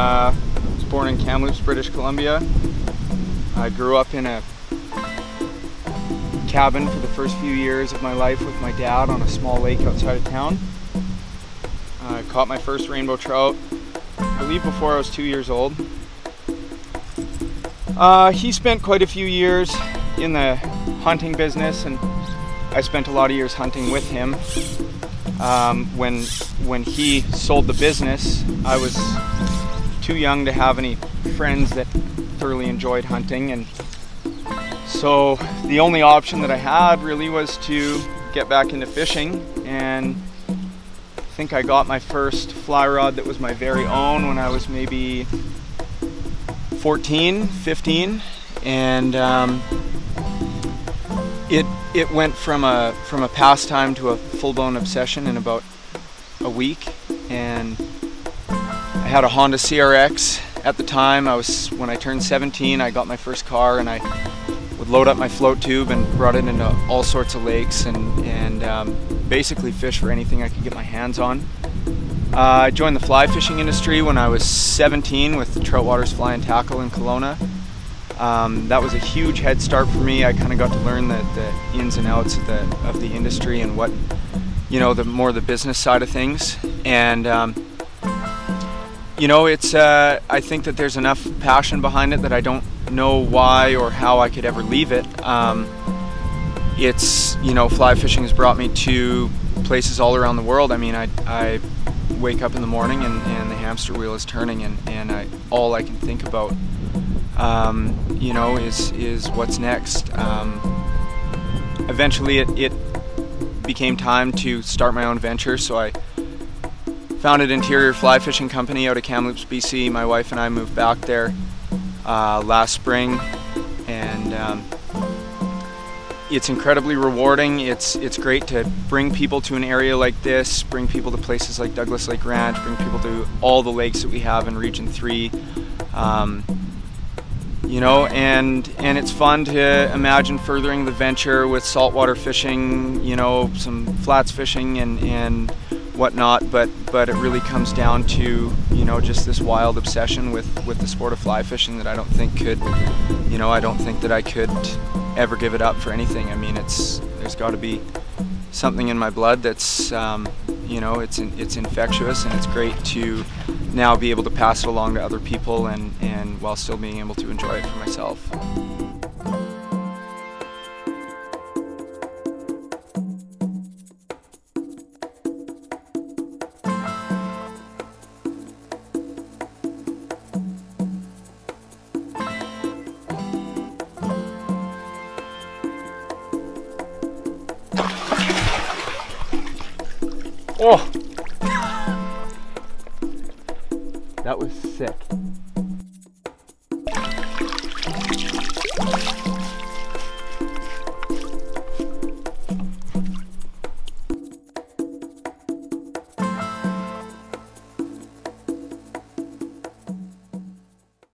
I uh, was born in Kamloops, British Columbia. I grew up in a cabin for the first few years of my life with my dad on a small lake outside of town. I caught my first rainbow trout, I believe before I was two years old. Uh, he spent quite a few years in the hunting business and I spent a lot of years hunting with him. Um, when when he sold the business, I was too young to have any friends that thoroughly enjoyed hunting, and so the only option that I had really was to get back into fishing. And I think I got my first fly rod that was my very own when I was maybe 14, 15, and um, it it went from a from a pastime to a full-blown obsession in about a week and had a Honda CRX at the time I was when I turned 17 I got my first car and I would load up my float tube and brought it into all sorts of lakes and and um, basically fish for anything I could get my hands on uh, I joined the fly fishing industry when I was 17 with Troutwaters Fly and Tackle in Kelowna um, that was a huge head start for me. I kind of got to learn the, the ins and outs of the of the industry and what you know the more the business side of things. And um, you know, it's uh, I think that there's enough passion behind it that I don't know why or how I could ever leave it. Um, it's you know, fly fishing has brought me to places all around the world. I mean, I, I wake up in the morning and, and the hamster wheel is turning, and, and I, all I can think about um, you know, is is what's next. Um, eventually, it, it became time to start my own venture, so I founded Interior Fly Fishing Company out of Kamloops, BC. My wife and I moved back there uh, last spring, and um, it's incredibly rewarding. It's it's great to bring people to an area like this, bring people to places like Douglas Lake Ranch, bring people to all the lakes that we have in Region Three. Um, you know, and and it's fun to imagine furthering the venture with saltwater fishing, you know, some flats fishing and and whatnot. But but it really comes down to you know just this wild obsession with with the sport of fly fishing that I don't think could, you know, I don't think that I could ever give it up for anything. I mean, it's there's got to be something in my blood that's um, you know it's it's infectious and it's great to now be able to pass it along to other people and, and while still being able to enjoy it for myself. Oh! That was sick.